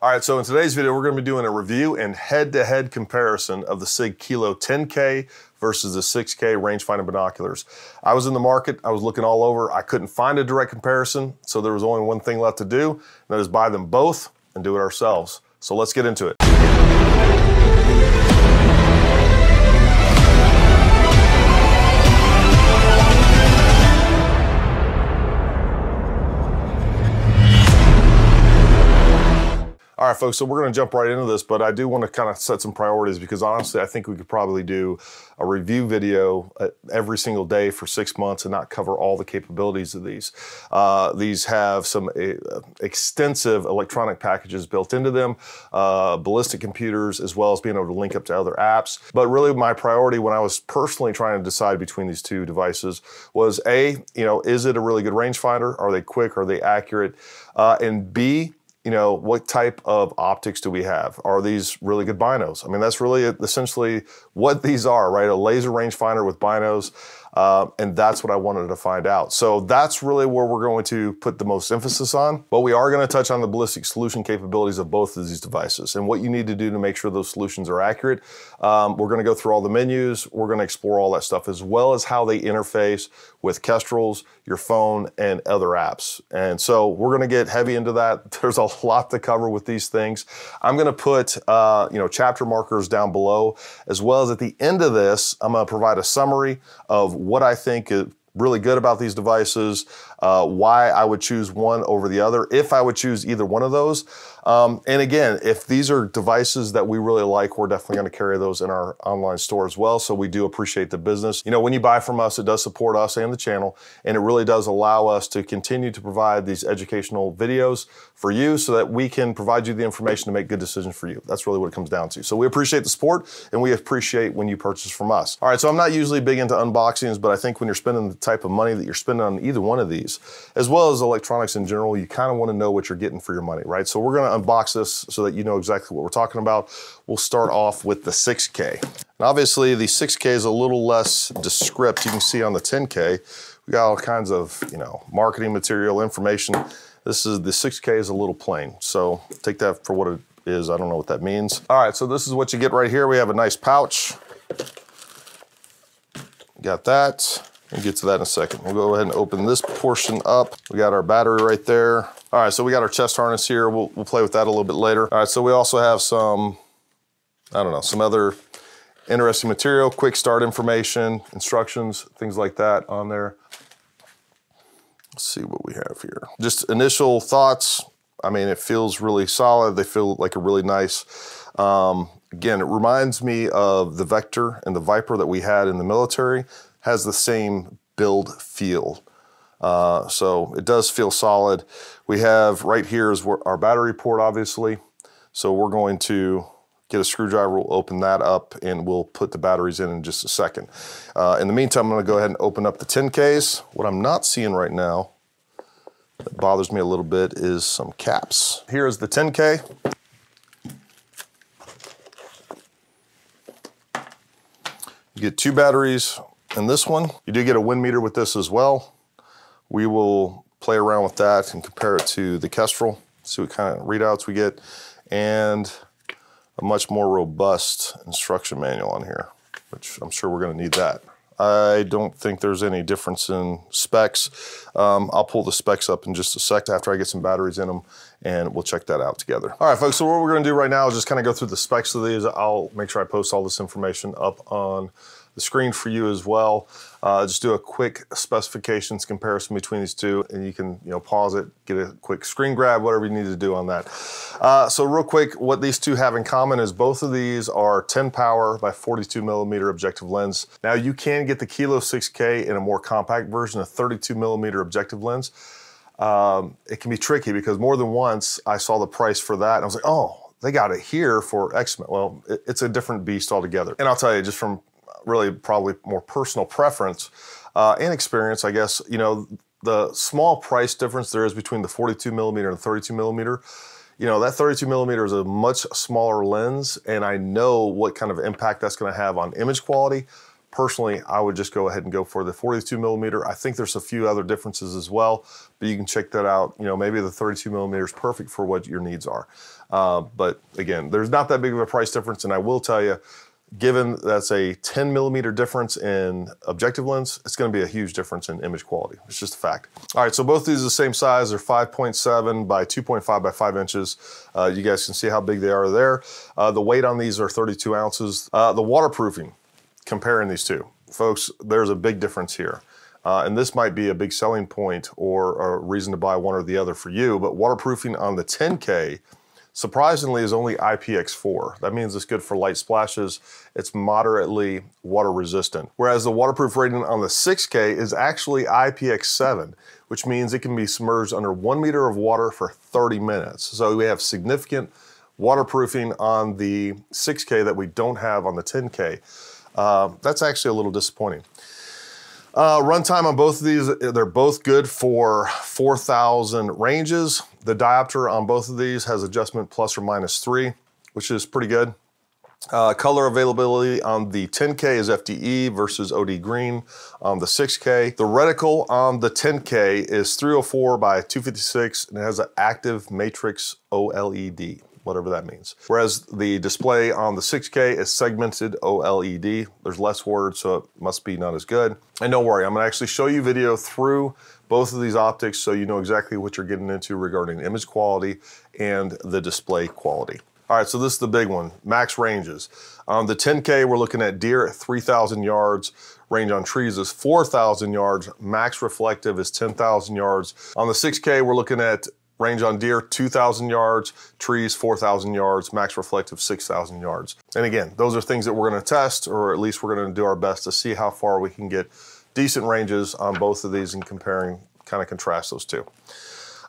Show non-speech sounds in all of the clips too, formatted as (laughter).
All right, so in today's video, we're gonna be doing a review and head-to-head comparison of the SIG Kilo 10K versus the 6K rangefinder binoculars. I was in the market, I was looking all over, I couldn't find a direct comparison, so there was only one thing left to do, and that is buy them both and do it ourselves. So let's get into it. Right, folks, so we're going to jump right into this, but I do want to kind of set some priorities because honestly, I think we could probably do a review video uh, every single day for six months and not cover all the capabilities of these. Uh, these have some uh, extensive electronic packages built into them, uh, ballistic computers, as well as being able to link up to other apps. But really, my priority when I was personally trying to decide between these two devices was A, you know, is it a really good rangefinder? Are they quick? Are they accurate? Uh, and B, you know, what type of optics do we have? Are these really good binos? I mean, that's really essentially what these are, right? A laser rangefinder with binos. Uh, and that's what I wanted to find out. So that's really where we're going to put the most emphasis on. But we are going to touch on the ballistic solution capabilities of both of these devices and what you need to do to make sure those solutions are accurate. Um, we're going to go through all the menus. We're going to explore all that stuff as well as how they interface with Kestrels, your phone, and other apps. And so we're going to get heavy into that. (laughs) There's a lot to cover with these things. I'm going to put uh, you know chapter markers down below, as well as at the end of this, I'm going to provide a summary of what I think is really good about these devices, uh, why I would choose one over the other, if I would choose either one of those. Um, and again, if these are devices that we really like, we're definitely going to carry those in our online store as well. So we do appreciate the business. You know, when you buy from us, it does support us and the channel, and it really does allow us to continue to provide these educational videos for you so that we can provide you the information to make good decisions for you. That's really what it comes down to. So we appreciate the support and we appreciate when you purchase from us. All right, so I'm not usually big into unboxings, but I think when you're spending the type of money that you're spending on either one of these, as well as electronics in general, you kind of want to know what you're getting for your money, right? So we're going to unbox this so that you know exactly what we're talking about. We'll start off with the 6K. And obviously the 6K is a little less descript. You can see on the 10K, we got all kinds of, you know, marketing material, information. This is, the 6K is a little plain. So take that for what it is. I don't know what that means. All right, so this is what you get right here. We have a nice pouch. Got that. We'll get to that in a second. We'll go ahead and open this portion up. We got our battery right there. All right, so we got our chest harness here. We'll, we'll play with that a little bit later. All right, so we also have some, I don't know, some other interesting material, quick start information, instructions, things like that on there. Let's see what we have here. Just initial thoughts. I mean, it feels really solid. They feel like a really nice, um, again, it reminds me of the Vector and the Viper that we had in the military has the same build feel. Uh, so it does feel solid. We have right here is our battery port, obviously. So we're going to get a screwdriver, we'll open that up, and we'll put the batteries in in just a second. Uh, in the meantime, I'm gonna go ahead and open up the 10Ks. What I'm not seeing right now that bothers me a little bit is some caps. Here is the 10K. You get two batteries, and this one, you do get a wind meter with this as well. We will play around with that and compare it to the Kestrel, see what kind of readouts we get, and a much more robust instruction manual on here, which I'm sure we're gonna need that. I don't think there's any difference in specs. Um, I'll pull the specs up in just a sec after I get some batteries in them and we'll check that out together. All right, folks, so what we're gonna do right now is just kind of go through the specs of these. I'll make sure I post all this information up on the screen for you as well. Uh, just do a quick specifications comparison between these two and you can you know pause it, get a quick screen grab, whatever you need to do on that. Uh, so real quick, what these two have in common is both of these are 10 power by 42 millimeter objective lens. Now you can get the Kilo 6K in a more compact version, a 32 millimeter objective lens. Um, it can be tricky because more than once I saw the price for that and I was like, oh, they got it here for X. Well, it, it's a different beast altogether. And I'll tell you, just from really probably more personal preference uh, and experience, I guess, you know, the small price difference there is between the 42 millimeter and 32 millimeter. You know, that 32 millimeter is a much smaller lens, and I know what kind of impact that's going to have on image quality. personally, I would just go ahead and go for the 42 millimeter. I think there's a few other differences as well, but you can check that out. You know, maybe the 32 millimeter is perfect for what your needs are. Uh, but again, there's not that big of a price difference, and I will tell you, given that's a 10 millimeter difference in objective lens, it's gonna be a huge difference in image quality. It's just a fact. All right, so both these are the same size. They're 5.7 by 2.5 by 5 inches. Uh, you guys can see how big they are there. Uh, the weight on these are 32 ounces. Uh, the waterproofing, comparing these two. Folks, there's a big difference here. Uh, and this might be a big selling point or a reason to buy one or the other for you, but waterproofing on the 10K surprisingly is only IPX4. That means it's good for light splashes. It's moderately water resistant. Whereas the waterproof rating on the 6K is actually IPX7, which means it can be submerged under one meter of water for 30 minutes. So we have significant waterproofing on the 6K that we don't have on the 10K. Uh, that's actually a little disappointing. Uh, runtime on both of these, they're both good for 4,000 ranges. The diopter on both of these has adjustment plus or minus three, which is pretty good. Uh, color availability on the 10K is FDE versus OD green on the 6K. The reticle on the 10K is 304 by 256 and it has an active matrix OLED whatever that means. Whereas the display on the 6K is segmented OLED. There's less words, so it must be not as good. And don't worry, I'm gonna actually show you video through both of these optics so you know exactly what you're getting into regarding image quality and the display quality. All right, so this is the big one, max ranges. On the 10K, we're looking at deer at 3,000 yards. Range on trees is 4,000 yards. Max reflective is 10,000 yards. On the 6K, we're looking at Range on deer, 2,000 yards, trees, 4,000 yards, max reflective, 6,000 yards. And again, those are things that we're gonna test, or at least we're gonna do our best to see how far we can get decent ranges on both of these and comparing, kind of contrast those two.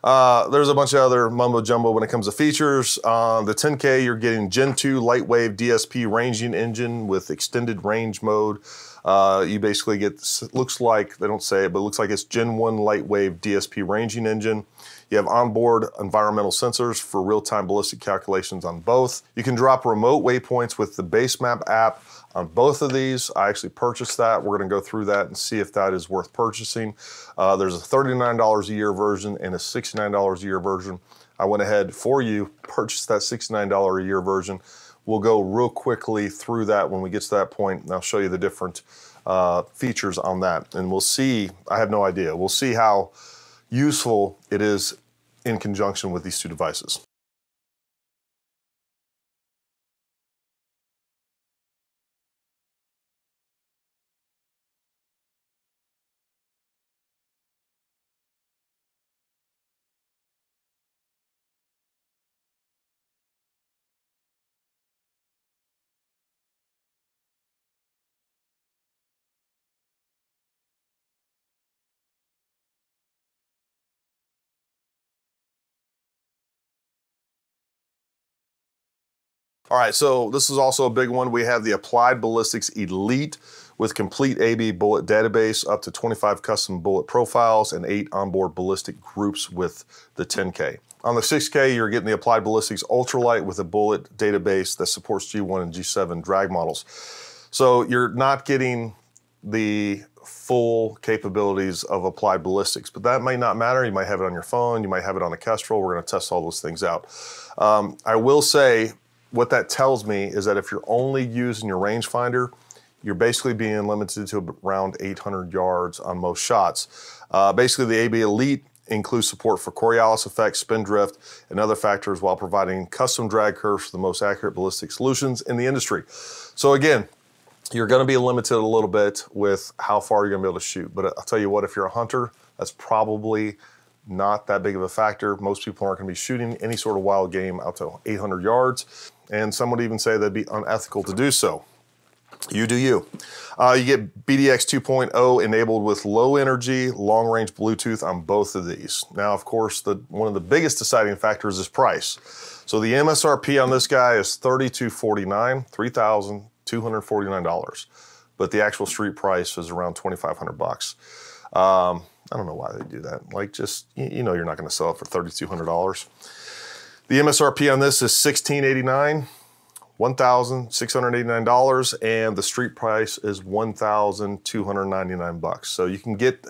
Uh, there's a bunch of other mumbo jumbo when it comes to features. On the 10K, you're getting Gen 2 Lightwave DSP ranging engine with extended range mode. Uh, you basically get, looks like, they don't say it, but it looks like it's Gen 1 Lightwave DSP ranging engine. You have onboard environmental sensors for real-time ballistic calculations on both. You can drop remote waypoints with the Basemap app on both of these. I actually purchased that. We're gonna go through that and see if that is worth purchasing. Uh, there's a $39 a year version and a $69 a year version. I went ahead for you, purchased that $69 a year version. We'll go real quickly through that when we get to that point, and I'll show you the different uh, features on that. And we'll see, I have no idea, we'll see how useful it is in conjunction with these two devices. All right, so this is also a big one. We have the Applied Ballistics Elite with complete AB bullet database, up to 25 custom bullet profiles, and eight onboard ballistic groups with the 10K. On the 6K, you're getting the Applied Ballistics Ultralight with a bullet database that supports G1 and G7 drag models. So you're not getting the full capabilities of applied ballistics, but that might not matter. You might have it on your phone, you might have it on a Kestrel. We're gonna test all those things out. Um, I will say what that tells me is that if you're only using your rangefinder, you're basically being limited to around 800 yards on most shots. Uh, basically, the AB Elite includes support for Coriolis effect, spin drift, and other factors while providing custom drag curves for the most accurate ballistic solutions in the industry. So again, you're gonna be limited a little bit with how far you're gonna be able to shoot. But I'll tell you what, if you're a hunter, that's probably not that big of a factor. Most people aren't gonna be shooting any sort of wild game out to 800 yards and some would even say that'd be unethical to do so. You do you. Uh, you get BDX 2.0 enabled with low energy, long range Bluetooth on both of these. Now, of course, the, one of the biggest deciding factors is price. So the MSRP on this guy is 3249, $3,249. But the actual street price is around 2,500 bucks. Um, I don't know why they do that. Like, just, you know, you're not going to sell it for $3,200. The MSRP on this is 1689. $1,689 and the street price is 1,299 bucks. So you can get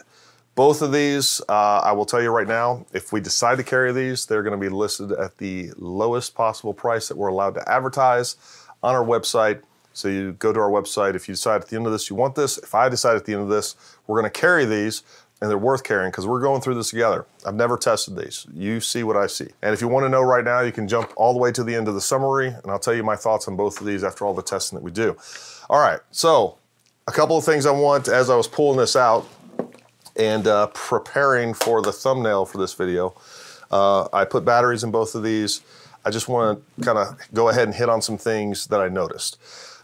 both of these. Uh, I will tell you right now, if we decide to carry these, they're going to be listed at the lowest possible price that we're allowed to advertise on our website. So you go to our website. If you decide at the end of this you want this, if I decide at the end of this we're going to carry these, and they're worth carrying because we're going through this together. I've never tested these. You see what I see. And if you want to know right now, you can jump all the way to the end of the summary, and I'll tell you my thoughts on both of these after all the testing that we do. All right, so a couple of things I want as I was pulling this out and uh, preparing for the thumbnail for this video. Uh, I put batteries in both of these. I just want to kind of go ahead and hit on some things that I noticed.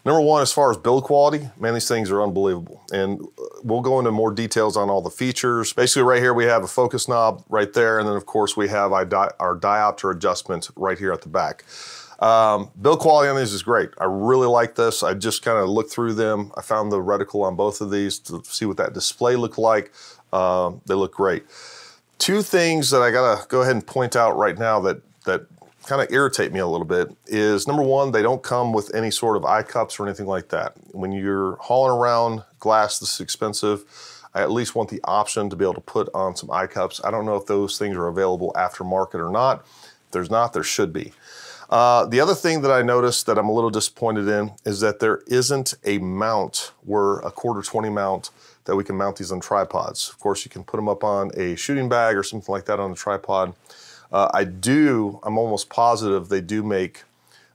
Number one, as far as build quality, man, these things are unbelievable. And we'll go into more details on all the features. Basically, right here, we have a focus knob right there. And then, of course, we have our, di our diopter adjustment right here at the back. Um, build quality on these is great. I really like this. I just kind of looked through them. I found the reticle on both of these to see what that display looked like. Uh, they look great. Two things that I gotta go ahead and point out right now that that kind of irritate me a little bit is number one, they don't come with any sort of eye cups or anything like that. When you're hauling around glass this expensive, I at least want the option to be able to put on some eye cups. I don't know if those things are available aftermarket or not. If there's not, there should be. Uh, the other thing that I noticed that I'm a little disappointed in is that there isn't a mount where a quarter 20 mount that we can mount these on tripods. Of course, you can put them up on a shooting bag or something like that on a tripod. Uh, I do, I'm almost positive they do make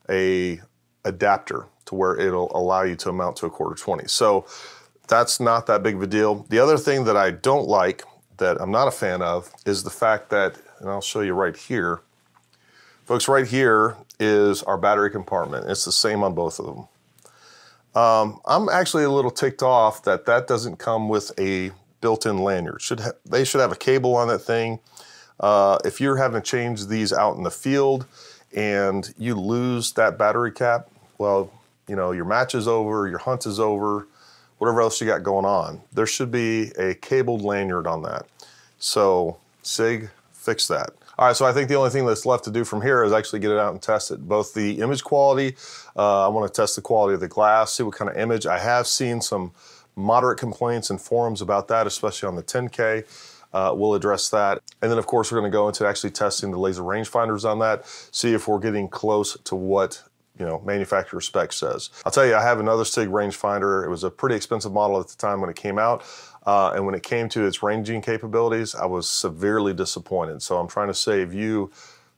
a adapter to where it'll allow you to mount to a quarter 20. So that's not that big of a deal. The other thing that I don't like, that I'm not a fan of, is the fact that, and I'll show you right here, folks, right here is our battery compartment. It's the same on both of them. Um, I'm actually a little ticked off that that doesn't come with a built-in lanyard. Should they should have a cable on that thing. Uh, if you're having to change these out in the field and you lose that battery cap, well, you know, your match is over, your hunt is over, whatever else you got going on. There should be a cabled lanyard on that. So SIG, fix that. All right, so I think the only thing that's left to do from here is actually get it out and test it. Both the image quality, uh, I want to test the quality of the glass, see what kind of image. I have seen some moderate complaints in forums about that, especially on the 10K. Uh, we'll address that. And then of course, we're gonna go into actually testing the laser rangefinders on that, see if we're getting close to what you know, manufacturer spec says. I'll tell you, I have another SIG rangefinder. It was a pretty expensive model at the time when it came out. Uh, and when it came to its ranging capabilities, I was severely disappointed. So I'm trying to save you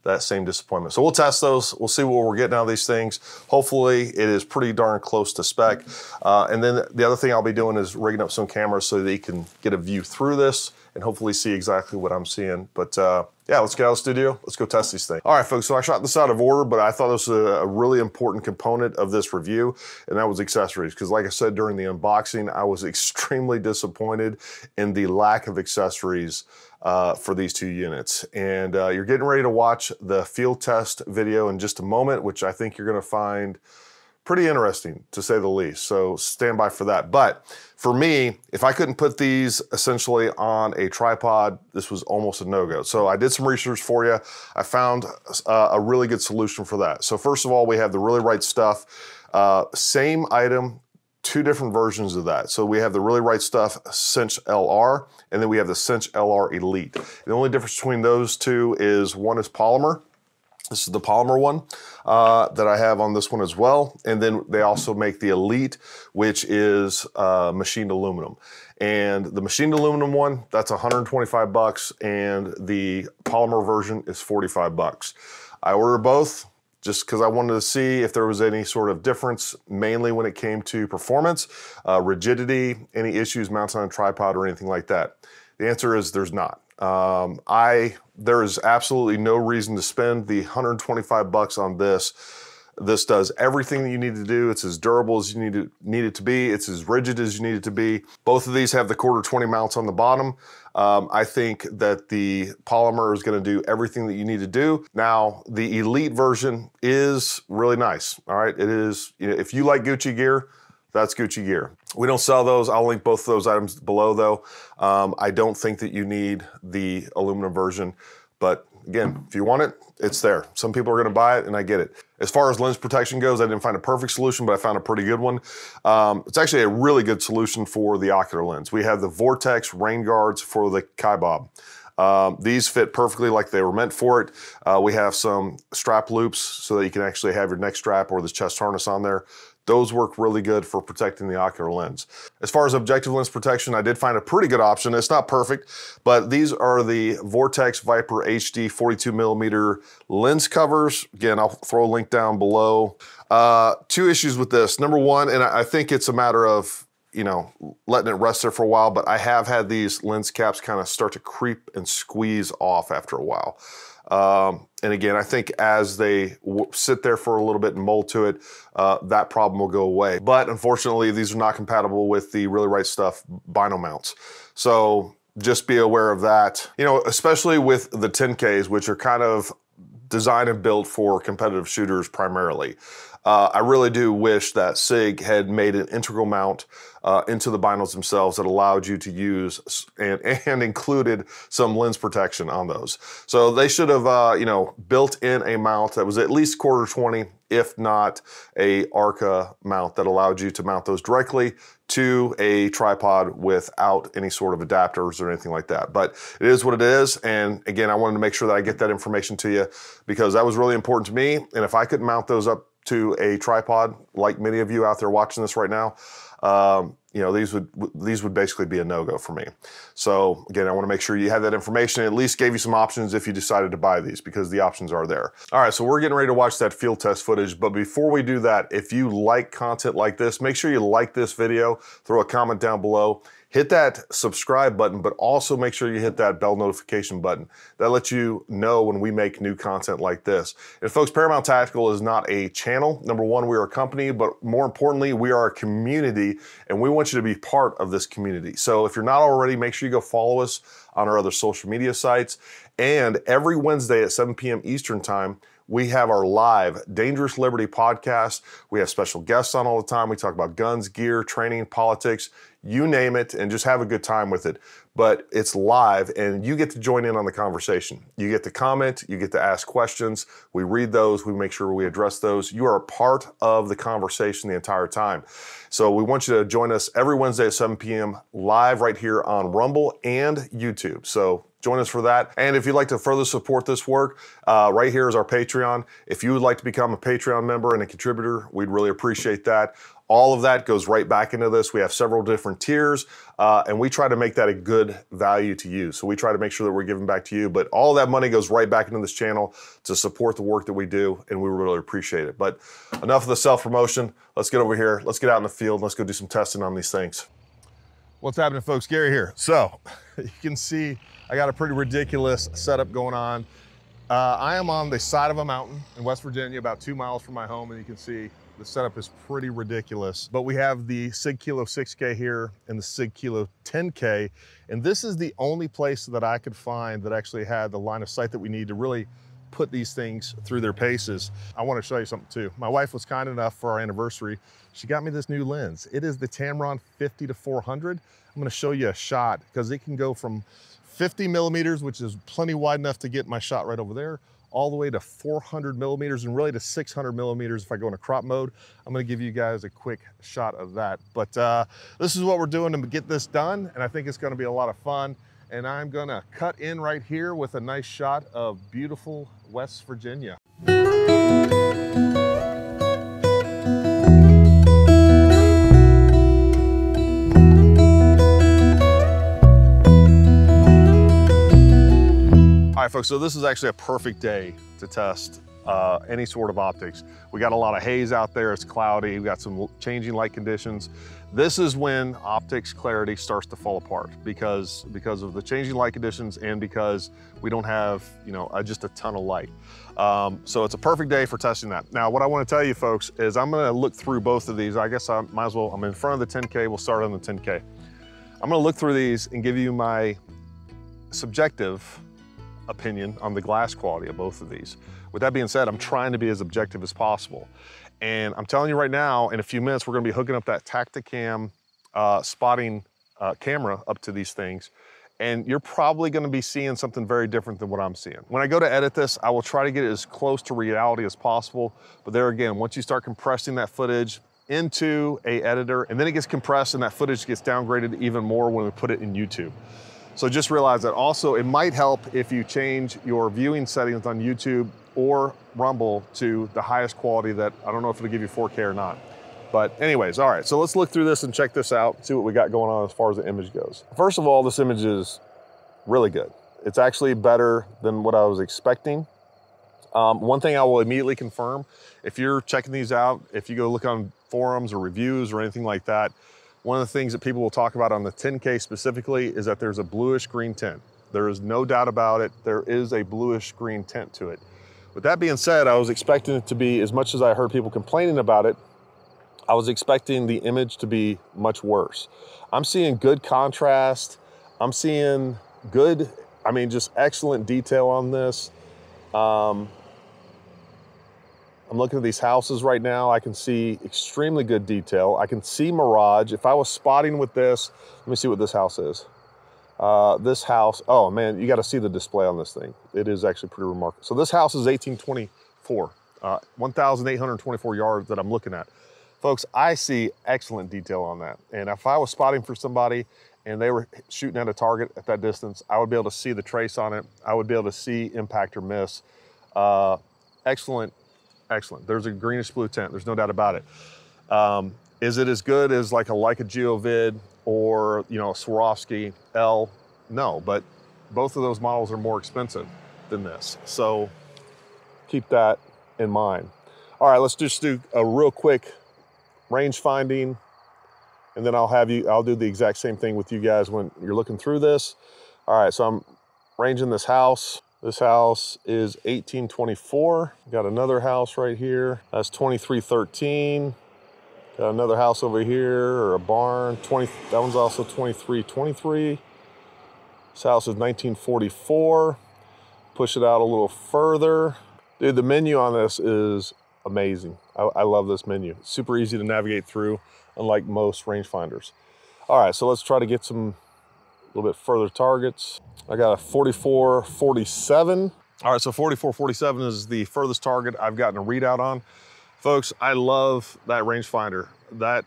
that same disappointment. So we'll test those. We'll see what we're getting out of these things. Hopefully it is pretty darn close to spec. Uh, and then the other thing I'll be doing is rigging up some cameras so that you can get a view through this and hopefully see exactly what I'm seeing. But uh, yeah, let's get out of the studio. Let's go test these things. All right, folks, so I shot this out of order, but I thought this was a, really important component of this review, and that was accessories. Because like I said during the unboxing, I was (laughs) extremely disappointed in the lack of accessories uh, for these two units. And uh, you're getting ready to watch the field test video in just a moment, which I think you're gonna find pretty interesting to say the least. So stand by for that. But for me, if I couldn't put these essentially on a tripod, this was almost a no-go. So I did some research for you. I found uh, a really good solution for that. So first of all, we have the really right stuff. Uh, same item, two different versions of that. So we have the really right stuff Cinch LR, and then we have the Cinch LR Elite. The only difference between those two is one is polymer, this is the polymer one uh, that I have on this one as well. And then they also make the Elite, which is uh, machined aluminum. And the machined aluminum one, that's 125 bucks, and the polymer version is 45 bucks. I ordered both just because I wanted to see if there was any sort of difference, mainly when it came to performance, uh, rigidity, any issues mounted on a tripod or anything like that. The answer is there's not. Um, I there is absolutely no reason to spend the 125 bucks on this. This does everything that you need to do. It's as durable as you need, need it to be. It's as rigid as you need it to be. Both of these have the quarter 20 mounts on the bottom. Um, I think that the polymer is going to do everything that you need to do. Now, the Elite version is really nice. All right, it is. You know, if you like Gucci gear, that's Gucci gear. We don't sell those. I'll link both of those items below though. Um, I don't think that you need the aluminum version, but again, if you want it, it's there. Some people are gonna buy it and I get it. As far as lens protection goes, I didn't find a perfect solution, but I found a pretty good one. Um, it's actually a really good solution for the ocular lens. We have the Vortex rain guards for the Kaibab. Um, these fit perfectly like they were meant for it. Uh, we have some strap loops so that you can actually have your neck strap or this chest harness on there. Those work really good for protecting the ocular lens. As far as objective lens protection, I did find a pretty good option. It's not perfect, but these are the Vortex Viper HD 42 millimeter lens covers. Again, I'll throw a link down below. Uh, two issues with this. Number one, and I think it's a matter of you know, letting it rest there for a while, but I have had these lens caps kind of start to creep and squeeze off after a while. Um, and again, I think as they sit there for a little bit and mold to it, uh, that problem will go away. But unfortunately, these are not compatible with the Really Right Stuff Bino mounts. So just be aware of that. You know, especially with the 10Ks, which are kind of designed and built for competitive shooters primarily. Uh, I really do wish that SIG had made an integral mount uh, into the binos themselves that allowed you to use and, (laughs) and included some lens protection on those. So they should have, uh, you know, built in a mount that was at least quarter 20, if not a Arca mount that allowed you to mount those directly to a tripod without any sort of adapters or anything like that. But it is what it is. And again, I wanted to make sure that I get that information to you because that was really important to me. And if I could mount those up to a tripod, like many of you out there watching this right now, um, you know, these would these would basically be a no-go for me. So again, I want to make sure you have that information. At least gave you some options if you decided to buy these because the options are there. All right, so we're getting ready to watch that field test footage. But before we do that, if you like content like this, make sure you like this video. Throw a comment down below hit that subscribe button, but also make sure you hit that bell notification button. That lets you know when we make new content like this. And folks, Paramount Tactical is not a channel. Number one, we are a company, but more importantly, we are a community and we want you to be part of this community. So if you're not already, make sure you go follow us on our other social media sites. And every Wednesday at 7 p.m. Eastern Time, we have our live Dangerous Liberty podcast. We have special guests on all the time. We talk about guns, gear, training, politics, you name it, and just have a good time with it. But it's live, and you get to join in on the conversation. You get to comment, you get to ask questions. We read those, we make sure we address those. You are a part of the conversation the entire time. So we want you to join us every Wednesday at 7 p.m. live right here on Rumble and YouTube. So join us for that. And if you'd like to further support this work, uh, right here is our Patreon. If you would like to become a Patreon member and a contributor, we'd really appreciate that. All of that goes right back into this. We have several different tiers, uh, and we try to make that a good value to you. So we try to make sure that we're giving back to you, but all that money goes right back into this channel to support the work that we do, and we really appreciate it. But enough of the self promotion. Let's get over here. Let's get out in the field. Let's go do some testing on these things. What's happening, folks? Gary here. So (laughs) you can see I got a pretty ridiculous setup going on. Uh, I am on the side of a mountain in West Virginia, about two miles from my home, and you can see the setup is pretty ridiculous. But we have the SIG Kilo 6K here and the SIG Kilo 10K, and this is the only place that I could find that actually had the line of sight that we need to really put these things through their paces. I want to show you something too. My wife was kind enough for our anniversary. She got me this new lens. It is the Tamron 50 to 400. I'm going to show you a shot because it can go from 50 millimeters, which is plenty wide enough to get my shot right over there, all the way to 400 millimeters and really to 600 millimeters if I go into crop mode. I'm gonna give you guys a quick shot of that. But uh, this is what we're doing to get this done, and I think it's gonna be a lot of fun and I'm gonna cut in right here with a nice shot of beautiful West Virginia. All right, folks, so this is actually a perfect day to test uh, any sort of optics. We got a lot of haze out there, it's cloudy, we got some changing light conditions. This is when optics clarity starts to fall apart because, because of the changing light conditions and because we don't have, you know, uh, just a ton of light. Um, so it's a perfect day for testing that. Now, what I wanna tell you folks is I'm gonna look through both of these. I guess I might as well, I'm in front of the 10K, we'll start on the 10K. I'm gonna look through these and give you my subjective opinion on the glass quality of both of these. With that being said, I'm trying to be as objective as possible. And I'm telling you right now, in a few minutes, we're gonna be hooking up that Tactacam uh, spotting uh, camera up to these things. and you're probably gonna be seeing something very different than what I'm seeing. When I go to edit this, I will try to get it as close to reality as possible, but there again, once you start compressing that footage into a editor, and then it gets compressed and that footage gets downgraded even more when we put it in YouTube. So just realize that also it might help if you change your viewing settings on YouTube or Rumble to the highest quality that, I don't know if it'll give you 4K or not. But anyways, all right, so let's look through this and check this out, see what we got going on as far as the image goes. First of all, this image is really good. It's actually better than what I was expecting. Um, one thing I will immediately confirm, if you're checking these out, if you go look on forums or reviews or anything like that, one of the things that people will talk about on the 10K specifically is that there's a bluish green tint. There is no doubt about it. There is a bluish green tint to it. With that being said, I was expecting it to be, as much as I heard people complaining about it, I was expecting the image to be much worse. I'm seeing good contrast. I'm seeing good, I mean, just excellent detail on this. Um, I'm looking at these houses right now. I can see extremely good detail. I can see mirage. If I was spotting with this, let me see what this house is. Uh, this house, oh man, you got to see the display on this thing. It is actually pretty remarkable. So this house is 1824, uh, 1,824 yards that I'm looking at. Folks, I see excellent detail on that. And if I was spotting for somebody and they were shooting at a target at that distance, I would be able to see the trace on it. I would be able to see impact or miss. Uh, excellent, excellent. There's a greenish blue tint. There's no doubt about it. Um, is it as good as like a Leica GeoVid or you know a Swarovski EL? No, but both of those models are more expensive than this. So keep that in mind. All right, let's just do a real quick range finding, and then I'll have you, I'll do the exact same thing with you guys when you're looking through this. All right, so I'm ranging this house. This house is 1824. Got another house right here. That's 2313. Got another house over here or a barn. 20, that one's also 2323. This house is 1944. Push it out a little further. Dude, the menu on this is amazing. I, I love this menu. super easy to navigate through, unlike most rangefinders. All right, so let's try to get some a little bit further targets. I got a 44, 47. All right, so 44, 47 is the furthest target I've gotten a readout on. Folks, I love that rangefinder. That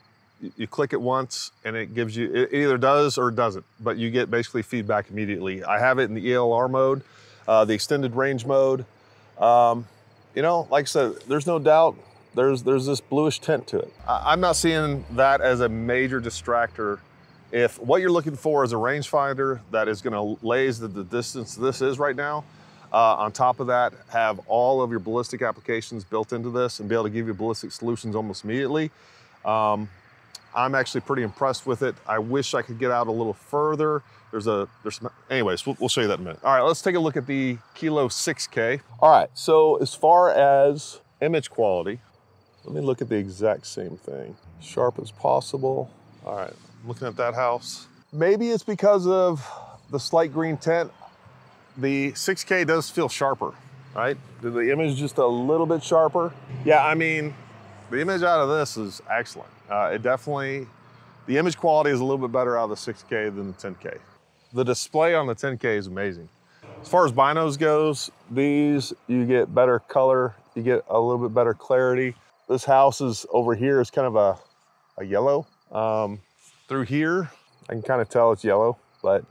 you click it once and it gives you, it either does or doesn't, but you get basically feedback immediately. I have it in the ELR mode, uh, the extended range mode. Um, you know, like I said, there's no doubt there's there's this bluish tint to it. I'm not seeing that as a major distractor. If what you're looking for is a rangefinder that is going to laze the, the distance this is right now, uh, on top of that, have all of your ballistic applications built into this and be able to give you ballistic solutions almost immediately. Um, I'm actually pretty impressed with it. I wish I could get out a little further. There's a, there's some, anyways, we'll, we'll show you that in a minute. All right, let's take a look at the Kilo 6K. All right, so as far as image quality, let me look at the exact same thing. Sharp as possible. All right, looking at that house. Maybe it's because of the slight green tint. The 6K does feel sharper, right? The image just a little bit sharper. Yeah, I mean, the image out of this is excellent. Uh, it definitely, the image quality is a little bit better out of the 6K than the 10K. The display on the 10K is amazing. As far as binos goes, these, you get better color, you get a little bit better clarity. This house is over here is kind of a, a yellow. Um, through here, I can kind of tell it's yellow, but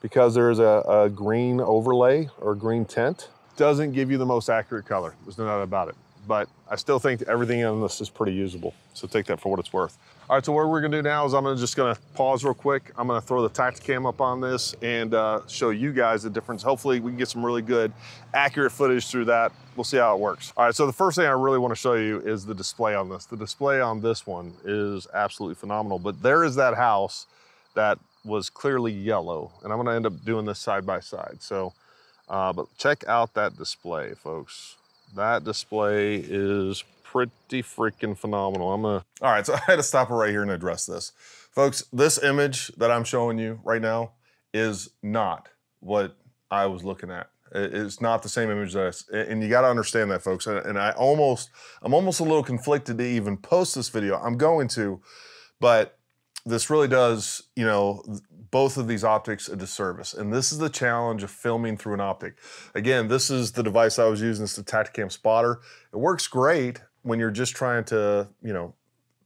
because there's a, a green overlay or green tint, doesn't give you the most accurate color. There's no doubt about it but I still think everything in this is pretty usable. So take that for what it's worth. All right, so what we're gonna do now is I'm gonna just gonna pause real quick. I'm gonna throw the Tactacam up on this and uh, show you guys the difference. Hopefully we can get some really good, accurate footage through that. We'll see how it works. All right, so the first thing I really wanna show you is the display on this. The display on this one is absolutely phenomenal, but there is that house that was clearly yellow, and I'm gonna end up doing this side by side. So, uh, but check out that display, folks. That display is pretty freaking phenomenal. I'm gonna, all right, so (laughs) I had to stop it right here and address this. Folks, this image that I'm showing you right now is not what I was looking at. It's not the same image that I, and you got to understand that folks. And I almost, I'm almost a little conflicted to even post this video. I'm going to, but this really does, you know, both of these optics a disservice. And this is the challenge of filming through an optic. Again, this is the device I was using, it's the Tactacam Spotter. It works great when you're just trying to, you know,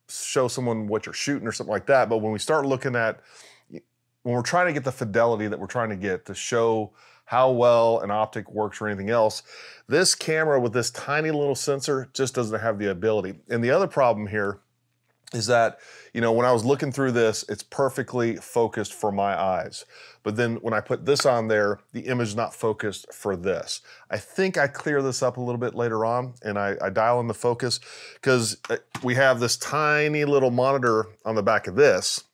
show someone what you're shooting or something like that. But when we start looking at, when we're trying to get the fidelity that we're trying to get to show how well an optic works or anything else, this camera with this tiny little sensor just doesn't have the ability. And the other problem here is that, you know, when I was looking through this, it's perfectly focused for my eyes. But then when I put this on there, the image is not focused for this. I think I clear this up a little bit later on and I, I dial in the focus because uh, we have this tiny little monitor on the back of this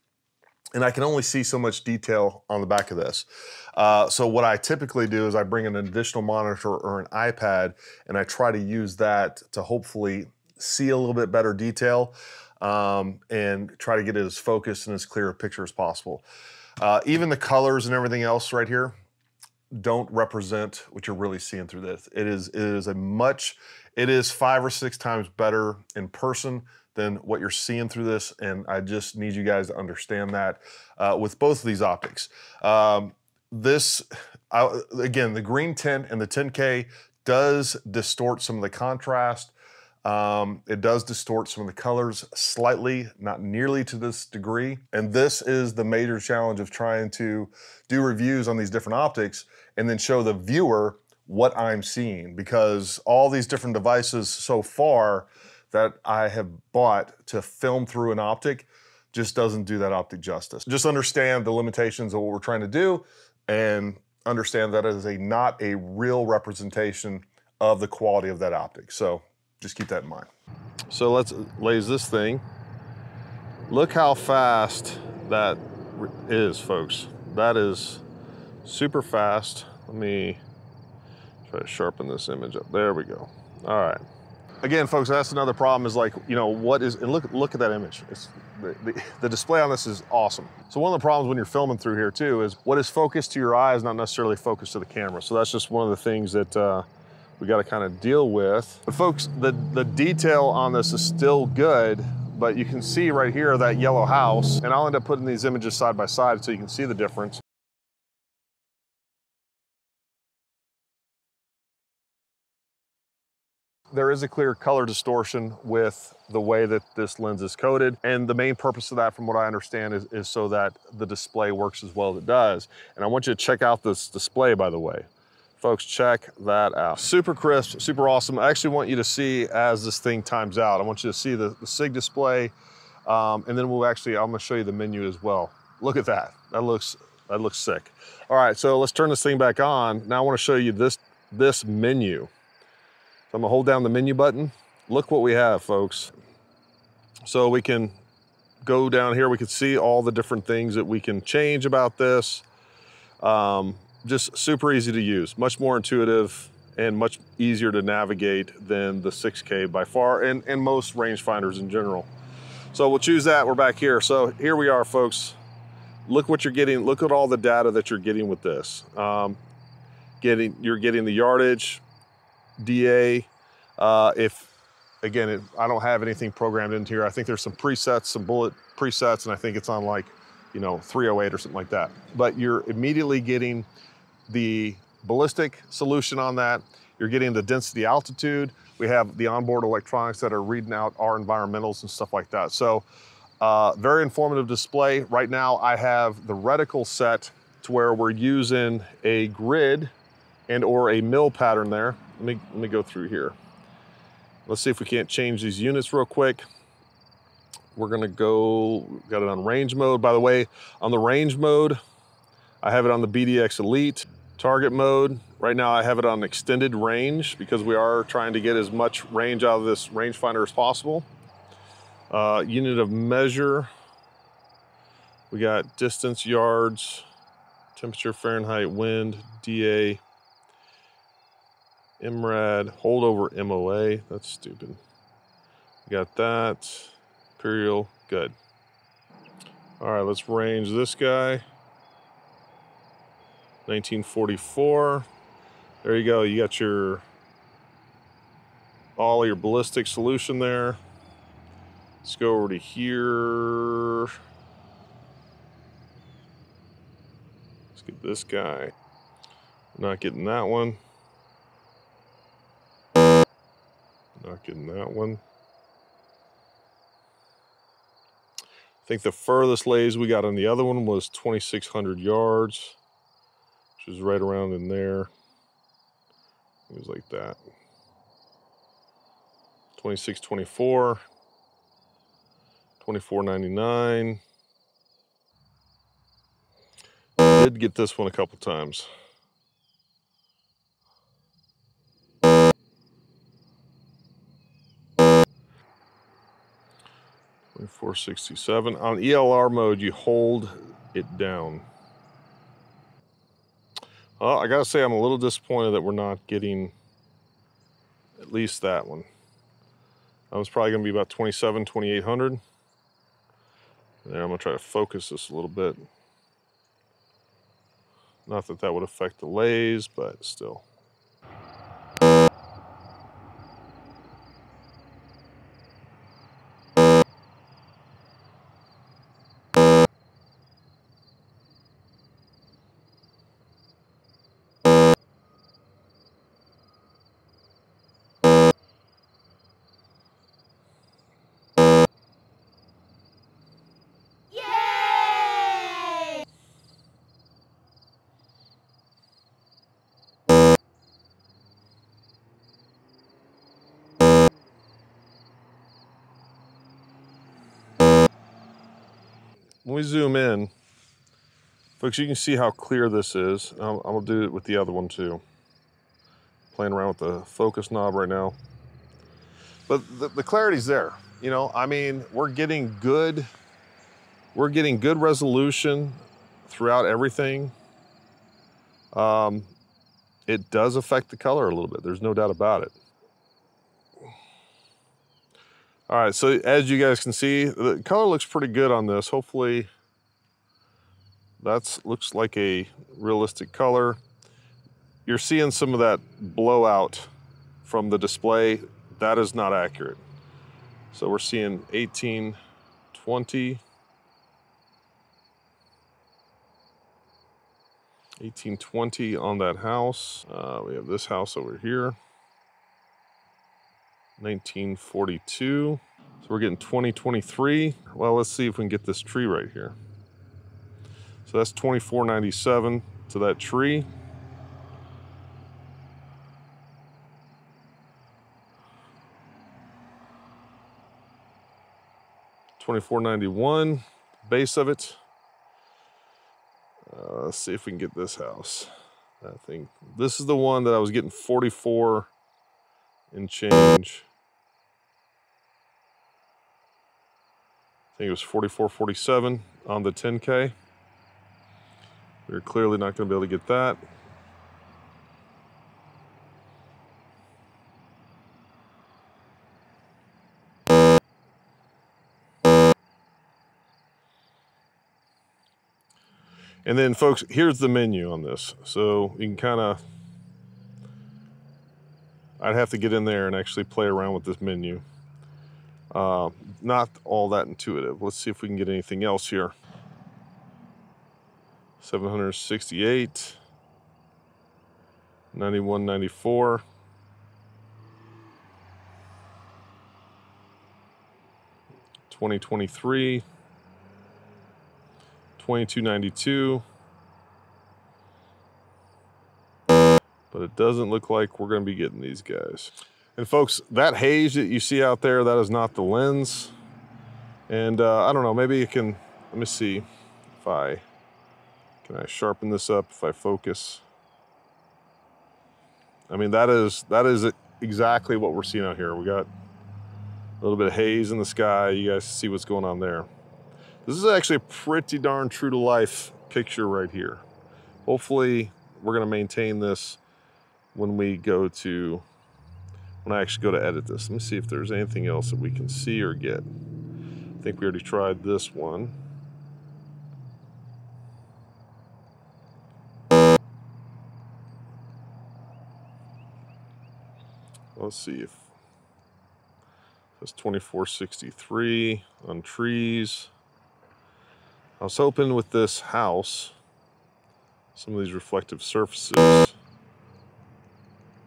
and I can only see so much detail on the back of this. Uh, so what I typically do is I bring an additional monitor or an iPad and I try to use that to hopefully see a little bit better detail um, and try to get it as focused and as clear a picture as possible. Uh, even the colors and everything else right here don't represent what you're really seeing through this. It is, it is a much, it is five or six times better in person than what you're seeing through this. And I just need you guys to understand that uh, with both of these optics. Um, this, I, again, the green tint and the 10K does distort some of the contrast. Um, it does distort some of the colors slightly, not nearly to this degree. And this is the major challenge of trying to do reviews on these different optics and then show the viewer what I'm seeing because all these different devices so far that I have bought to film through an optic just doesn't do that optic justice. Just understand the limitations of what we're trying to do and understand that it is a not a real representation of the quality of that optic. So just keep that in mind. So let's laze this thing. Look how fast that is, folks. That is super fast. Let me try to sharpen this image up. There we go. All right. Again, folks, that's another problem is like, you know, what is, and look, look at that image. It's, the, the, the display on this is awesome. So one of the problems when you're filming through here too is what is focused to your eye is not necessarily focused to the camera. So that's just one of the things that uh, we got to kind of deal with. But folks, the, the detail on this is still good, but you can see right here that yellow house, and I'll end up putting these images side by side so you can see the difference. there is a clear color distortion with the way that this lens is coated. And the main purpose of that, from what I understand, is, is so that the display works as well as it does. And I want you to check out this display, by the way. Folks, check that out. Super crisp, super awesome. I actually want you to see as this thing times out. I want you to see the, the SIG display, um, and then we'll actually, I'm gonna show you the menu as well. Look at that, that looks, that looks sick. All right, so let's turn this thing back on. Now I wanna show you this, this menu. So I'm gonna hold down the menu button. Look what we have, folks. So we can go down here, we can see all the different things that we can change about this. Um, just super easy to use, much more intuitive and much easier to navigate than the 6K by far and, and most rangefinders in general. So we'll choose that, we're back here. So here we are folks. Look what you're getting, look at all the data that you're getting with this. Um, getting, you're getting the yardage, DA. Uh, if, again, it, I don't have anything programmed into here. I think there's some presets, some bullet presets, and I think it's on like, you know, 308 or something like that. But you're immediately getting the ballistic solution on that. You're getting the density altitude. We have the onboard electronics that are reading out our environmentals and stuff like that. So uh, very informative display. Right now I have the reticle set to where we're using a grid and or a mill pattern there. Let me, let me go through here. Let's see if we can't change these units real quick. We're gonna go, got it on range mode. By the way, on the range mode, I have it on the BDX Elite target mode. Right now I have it on extended range because we are trying to get as much range out of this rangefinder as possible. Uh, unit of measure, we got distance, yards, temperature, Fahrenheit, wind, DA, MRAD, holdover MOA, that's stupid. We got that, imperial, good. All right, let's range this guy. 1944. There you go. You got your all your ballistic solution there. Let's go over to here. Let's get this guy. Not getting that one. Not getting that one. I think the furthest lays we got on the other one was 2,600 yards which is right around in there. It was like that. 26, 24, 24.99. Did get this one a couple times. Twenty-four sixty-seven. On ELR mode, you hold it down. Well, I gotta say, I'm a little disappointed that we're not getting at least that one. That was probably gonna be about 27, 2800. There, I'm gonna try to focus this a little bit. Not that that would affect the lays, but still. When we zoom in, folks, you can see how clear this is. I'm, I'm gonna do it with the other one too. Playing around with the focus knob right now. But the, the clarity's there. You know, I mean, we're getting good, we're getting good resolution throughout everything. Um, it does affect the color a little bit. There's no doubt about it. All right, so as you guys can see, the color looks pretty good on this. Hopefully that looks like a realistic color. You're seeing some of that blowout from the display. That is not accurate. So we're seeing 18, 20, 1820 on that house. Uh, we have this house over here. 1942. So we're getting 2023. Well, let's see if we can get this tree right here. So that's 2497 to that tree. Twenty-four ninety-one, base of it. Uh, let's see if we can get this house. I think This is the one that I was getting forty-four and change. Think it was 44, 47 on the 10K. We're clearly not going to be able to get that. And then folks, here's the menu on this. So you can kind of, I'd have to get in there and actually play around with this menu. Uh, not all that intuitive. Let's see if we can get anything else here. 768, 91, 94. Twenty twenty three, twenty two ninety two, but it doesn't look like we're going to be getting these guys. And folks, that haze that you see out there, that is not the lens. And uh, I don't know, maybe you can, let me see if I, can I sharpen this up if I focus? I mean, that is, that is exactly what we're seeing out here. We got a little bit of haze in the sky. You guys see what's going on there. This is actually a pretty darn true to life picture right here. Hopefully we're gonna maintain this when we go to when I actually go to edit this. Let me see if there's anything else that we can see or get. I think we already tried this one. Let's see if that's 2463 on trees. I was hoping with this house some of these reflective surfaces.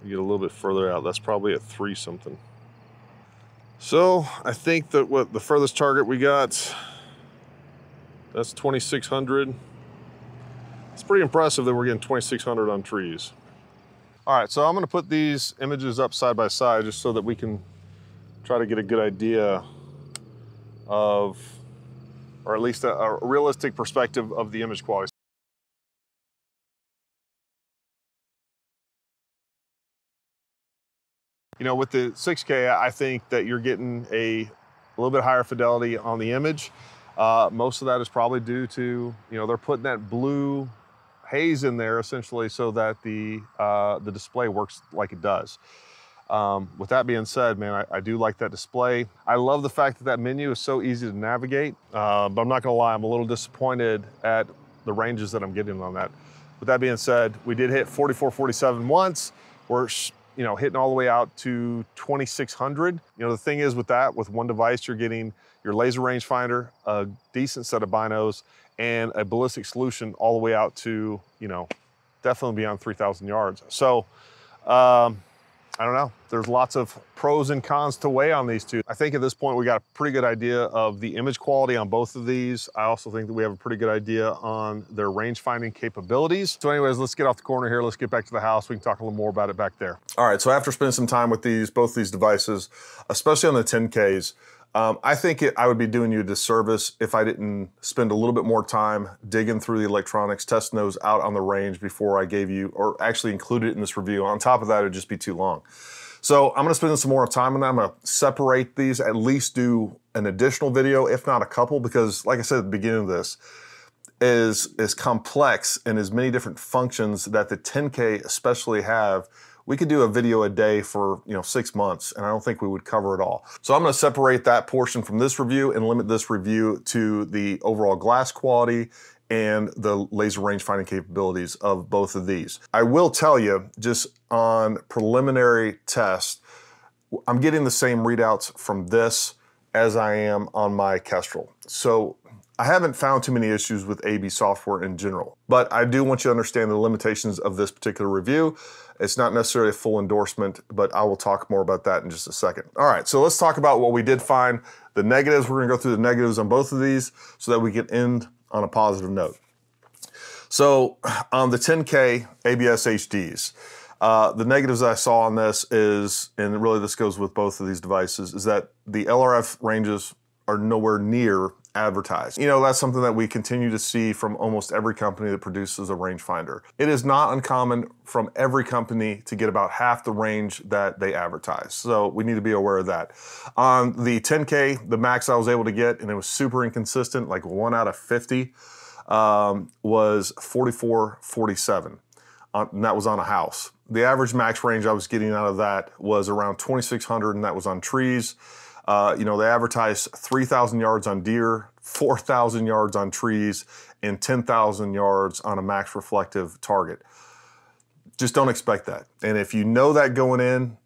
Get a little bit further out. That's probably at three something. So I think that what the furthest target we got, that's 2600. It's pretty impressive that we're getting 2600 on trees. All right, so I'm gonna put these images up side by side just so that we can try to get a good idea of, or at least a, a realistic perspective of the image quality. You know, with the 6K, I think that you're getting a little bit higher fidelity on the image. Uh, most of that is probably due to, you know, they're putting that blue haze in there essentially so that the, uh, the display works like it does. Um, with that being said, man, I, I, do like that display. I love the fact that that menu is so easy to navigate, uh, but I'm not gonna lie, I'm a little disappointed at the ranges that I'm getting on that. With that being said, we did hit 44, 47 once. We're you know, hitting all the way out to 2600. You know, the thing is with that, with one device, you're getting your laser rangefinder, a decent set of binos, and a ballistic solution all the way out to, you know, definitely beyond 3,000 yards. So, um, I don't know. There's lots of pros and cons to weigh on these two. I think at this point we got a pretty good idea of the image quality on both of these. I also think that we have a pretty good idea on their range finding capabilities. So anyways, let's get off the corner here. Let's get back to the house. We can talk a little more about it back there. All right, so after spending some time with these, both these devices, especially on the 10Ks, um, I think it, I would be doing you a disservice if I didn't spend a little bit more time digging through the electronics, testing those out on the range before I gave you, or actually included it in this review. On top of that, it would just be too long. So I'm gonna spend some more time on that. I'm gonna separate these, at least do an additional video, if not a couple, because like I said at the beginning of this, is is complex and as many different functions that the 10K especially have we could do a video a day for you know six months and I don't think we would cover it all. So I'm going to separate that portion from this review and limit this review to the overall glass quality and the laser range finding capabilities of both of these. I will tell you just on preliminary test, I'm getting the same readouts from this as I am on my Kestrel. So I haven't found too many issues with AB software in general, but I do want you to understand the limitations of this particular review. It's not necessarily a full endorsement, but I will talk more about that in just a second. All right, so let's talk about what we did find. The negatives, we're gonna go through the negatives on both of these so that we can end on a positive note. So on the 10K ABS HDs, uh, the negatives I saw on this is, and really this goes with both of these devices, is that the LRF ranges are nowhere near advertised. You know, that's something that we continue to see from almost every company that produces a rangefinder. It is not uncommon from every company to get about half the range that they advertise. So we need to be aware of that. On the 10K, the max I was able to get, and it was super inconsistent, like one out of 50, um, was 44, 47. Uh, and that was on a house. The average max range I was getting out of that was around 2,600, and that was on trees. Uh, you know, they advertise 3,000 yards on deer, 4,000 yards on trees, and 10,000 yards on a max reflective target. Just don't expect that. And if you know that going in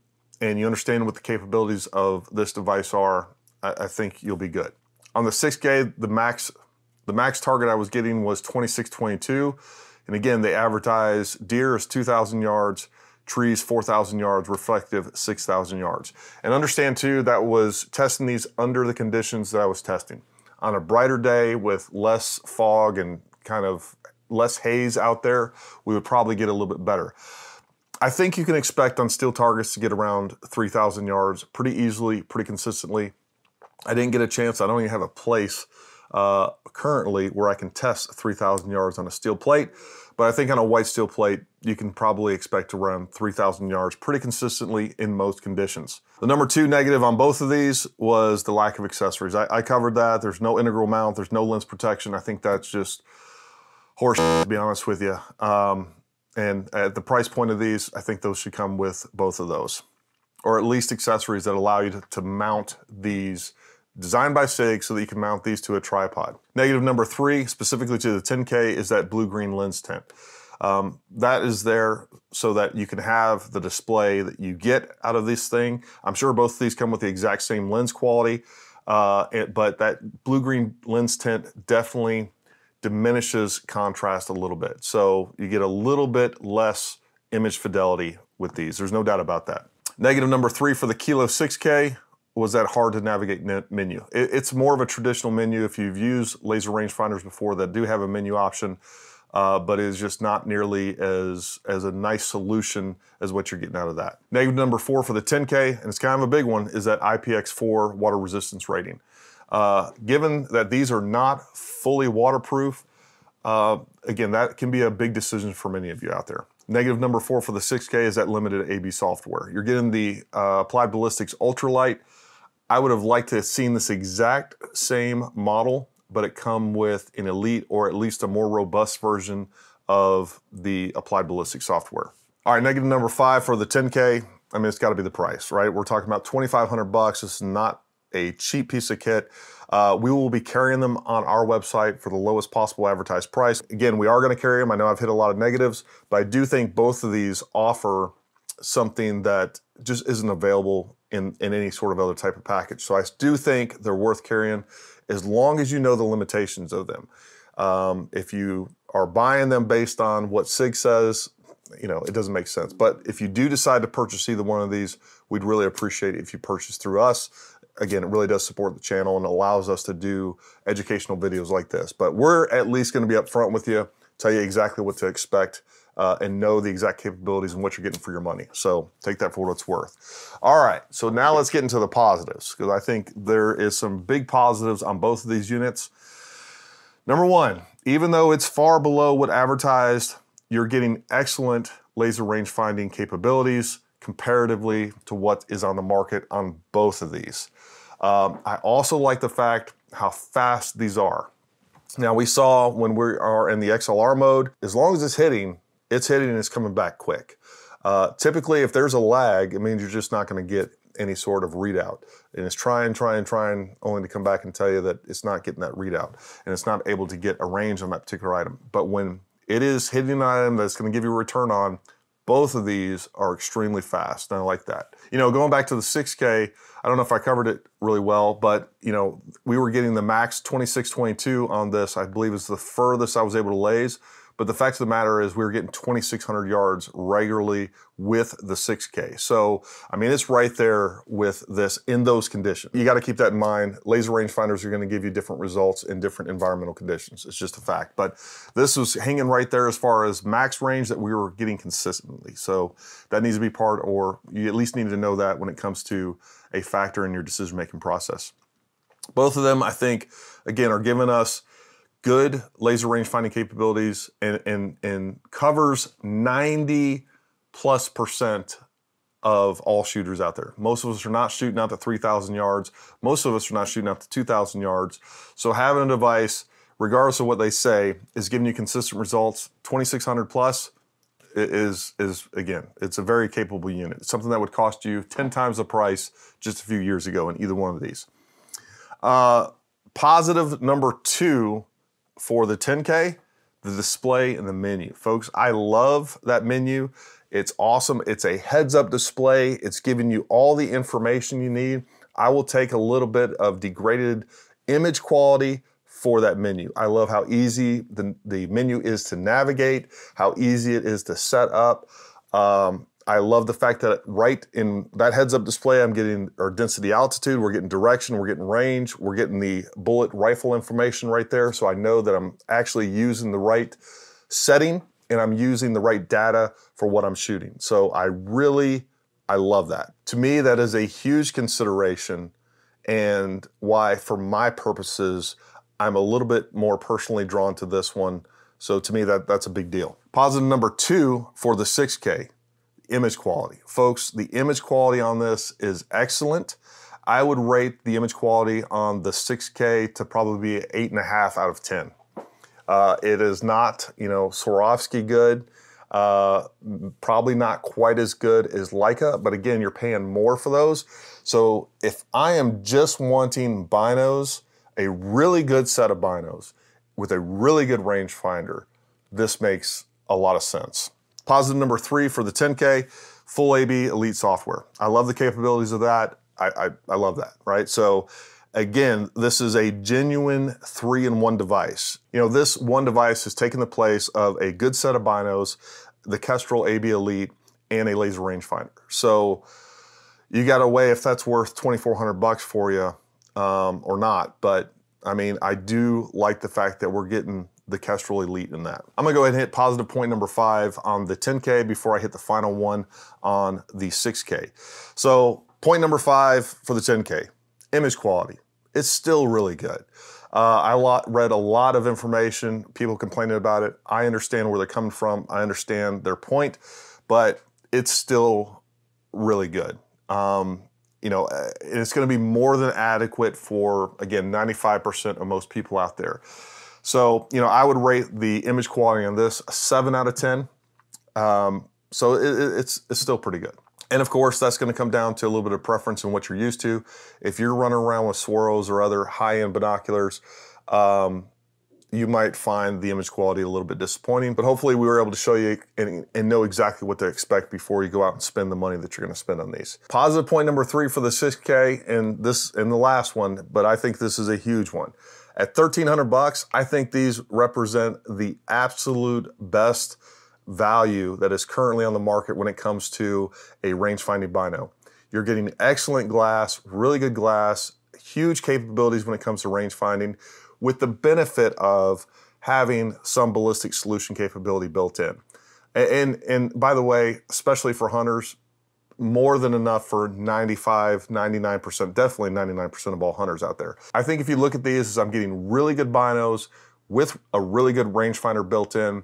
and you understand what the capabilities of this device are, I, I think you'll be good. On the 6K, the max the max target I was getting was 2622. And again, they advertise deer is 2,000 yards, trees 4,000 yards, reflective 6,000 yards. And understand too, that was testing these under the conditions that I was testing. On a brighter day with less fog and kind of less haze out there, we would probably get a little bit better. I think you can expect on steel targets to get around 3,000 yards pretty easily, pretty consistently. I didn't get a chance. I don't even have a place uh, currently where I can test 3,000 yards on a steel plate. But I think on a white steel plate, you can probably expect to run 3,000 yards pretty consistently in most conditions. The number two negative on both of these was the lack of accessories. I, I covered that. There's no integral mount. There's no lens protection. I think that's just horse to be honest with you. Um, and at the price point of these, I think those should come with both of those. Or at least accessories that allow you to, to mount these designed by SIG so that you can mount these to a tripod. Negative number three, specifically to the 10K, is that blue-green lens tint. Um, that is there so that you can have the display that you get out of this thing. I'm sure both of these come with the exact same lens quality, uh, it, but that blue-green lens tint definitely diminishes contrast a little bit. So you get a little bit less image fidelity with these. There's no doubt about that. Negative number three for the Kilo 6K was that hard to navigate menu. it's more of a traditional menu. If you've used laser rangefinders before that do have a menu option, uh, but is just not nearly as, as a nice solution as what you're getting out of that. Negative number four for the 10K, and it's kind of a big one, is that IPX4 water resistance rating. Uh, given that these are not fully waterproof, uh, again, that can be a big decision for many of you out there. Negative number four for the 6K is that limited AB software. You're getting the uh, Applied Ballistics Ultralight. I would have liked to have seen this exact same model, but it come with an Elite or at least a more robust version of the Applied ballistic software. All right, negative number five for the 10K. I mean, it's got to be the price, right? We're talking about 2,500 bucks. This is not a cheap piece of kit. Uh, we will be carrying them on our website for the lowest possible advertised price. Again, we are going to carry them. I know I've hit a lot of negatives, but I do think both of these offer something that just isn't available in, in any sort of other type of package. So I do think they're worth carrying as long as you know the limitations of them. Um, if you are buying them based on what SIG says, you know, it doesn't make sense. But if you do decide to purchase either one of these, we'd really appreciate it if you purchase through us again, it really does support the channel and allows us to do educational videos like this. But we're at least going to be upfront with you, tell you exactly what to expect. Uh, and know the exact capabilities and what you're getting for your money. So take that for what it's worth. All right, so now let's get into the positives because I think there is some big positives on both of these units. Number one, even though it's far below what advertised, you're getting excellent laser range finding capabilities comparatively to what is on the market on both of these. Um, I also like the fact how fast these are. Now we saw when we are in the XLR mode, as long as it's hitting, it's hitting and it's coming back quick. Uh, typically, if there's a lag, it means you're just not going to get any sort of readout. And it's trying, trying, trying, only to come back and tell you that it's not getting that readout and it's not able to get a range on that particular item. But when it is hitting an item that's going to give you a return on, both of these are extremely fast, and I like that. You know, going back to the 6K, I don't know if I covered it really well, but you know, we were getting the max 2622 on this. I believe is the furthest I was able to laze. But the fact of the matter is we were getting 2,600 yards regularly with the 6K. So, I mean, it's right there with this in those conditions. You got to keep that in mind. Laser rangefinders are going to give you different results in different environmental conditions. It's just a fact. But this was hanging right there as far as max range that we were getting consistently. So that needs to be part, or you at least need to know that when it comes to a factor in your decision making process. Both of them, I think, again, are giving us good laser range finding capabilities and, and, and covers 90 plus percent of all shooters out there. Most of us are not shooting out to 3,000 yards. Most of us are not shooting out to 2,000 yards. So having a device, regardless of what they say, is giving you consistent results. 2,600 plus is is again, it's a very capable unit. Something that would cost you 10 times the price just a few years ago in either one of these. Uh, positive number two for the 10K, the display and the menu. Folks, I love that menu. It's awesome. It's a heads up display. It's giving you all the information you need. I will take a little bit of degraded image quality for that menu. I love how easy the, the menu is to navigate, how easy it is to set up. Um, I love the fact that right in that heads up display, I'm getting our density altitude, we're getting direction, we're getting range, we're getting the bullet rifle information right there. So I know that I'm actually using the right setting and I'm using the right data for what I'm shooting. So I really, I love that. To me, that is a huge consideration and why, for my purposes, I'm a little bit more personally drawn to this one. So to me, that, that's a big deal. Positive number two for the 6K image quality. Folks, the image quality on this is excellent. I would rate the image quality on the 6K to probably be eight and a half out of 10. Uh, it is not, you know, Swarovski good. Uh, probably not quite as good as Leica, but again, you're paying more for those. So if I am just wanting binos, a really good set of binos with a really good rangefinder, this makes a lot of sense. Positive number three for the 10K, full AB Elite software. I love the capabilities of that. I, I, I love that, right? So Again, this is a genuine three in one device. You know, this one device has taken the place of a good set of binos, the Kestrel AB Elite, and a laser rangefinder. So you got to weigh if that's worth 2,400 bucks for you um, or not. But I mean, I do like the fact that we're getting the Kestrel Elite in that. I'm gonna go ahead and hit positive point number five on the 10K before I hit the final one on the 6K. So point number five for the 10K, image quality. It's still really good. Uh, I lot, read a lot of information, people complaining about it. I understand where they're coming from. I understand their point, but it's still really good. Um, you know, uh, it's going to be more than adequate for, again, 95% of most people out there. So, you know, I would rate the image quality on this a 7 out of 10. Um, so it, it's, it's still pretty good. And of course, that's going to come down to a little bit of preference and what you're used to. If you're running around with Swaros or other high-end binoculars, um, you might find the image quality a little bit disappointing, but hopefully we were able to show you and, and, know exactly what to expect before you go out and spend the money that you're gonna spend on these. Positive point number three for the 6K and this and the last one, but I think this is a huge one. At 1300 bucks, I think these represent the absolute best value that is currently on the market when it comes to a range finding bino. You're getting excellent glass, really good glass, huge capabilities when it comes to range finding with the benefit of having some ballistic solution capability built in. And, and by the way, especially for hunters, more than enough for 95, 99%, definitely 99% of all hunters out there. I think if you look at these, I'm getting really good binos with a really good rangefinder built in.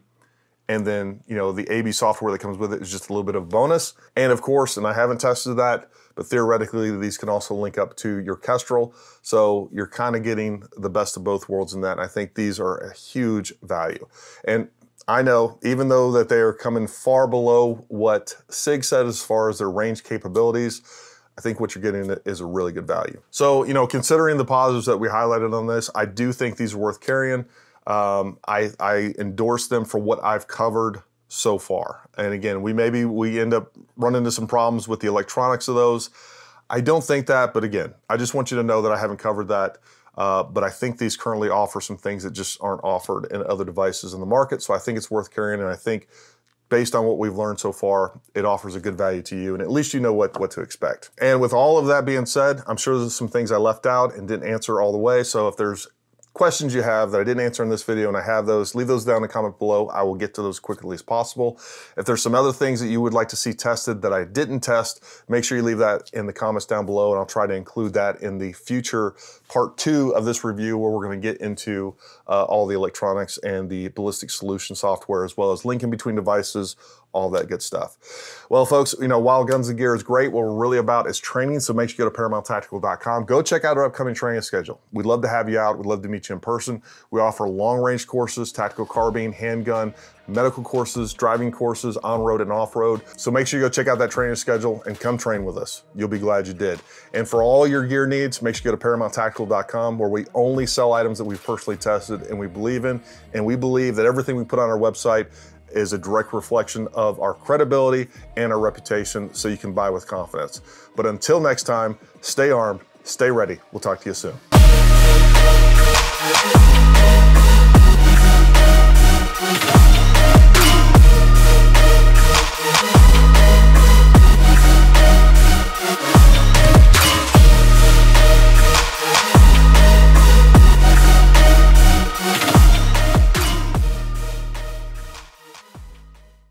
And then, you know, the AB software that comes with it is just a little bit of bonus. And of course, and I haven't tested that, but theoretically, these can also link up to your Kestrel. So you're kind of getting the best of both worlds in that. And I think these are a huge value. And I know, even though that they are coming far below what SIG said as far as their range capabilities, I think what you're getting is a really good value. So, you know, considering the positives that we highlighted on this, I do think these are worth carrying. Um, I, I endorse them for what I've covered so far. And again, we maybe we end up running into some problems with the electronics of those. I don't think that, but again, I just want you to know that I haven't covered that. Uh, but I think these currently offer some things that just aren't offered in other devices in the market. So I think it's worth carrying. And I think based on what we've learned so far, it offers a good value to you. And at least you know what, what to expect. And with all of that being said, I'm sure there's some things I left out and didn't answer all the way. So if there's questions you have that I didn't answer in this video and I have those, leave those down in the comment below. I will get to those quickly as possible. If there's some other things that you would like to see tested that I didn't test, make sure you leave that in the comments down below and I'll try to include that in the future part two of this review where we're gonna get into uh, all the electronics and the ballistic solution software as well as linking between devices, all that good stuff. Well, folks, you know, while Guns and Gear is great, what we're really about is training. So make sure you go to ParamountTactical.com. Go check out our upcoming training schedule. We'd love to have you out. We'd love to meet you in person. We offer long range courses, tactical carbine, handgun, medical courses, driving courses, on road and off road. So make sure you go check out that training schedule and come train with us. You'll be glad you did. And for all your gear needs, make sure you go to ParamountTactical.com where we only sell items that we've personally tested and we believe in. And we believe that everything we put on our website is a direct reflection of our credibility and our reputation so you can buy with confidence. But until next time, stay armed, stay ready. We'll talk to you soon.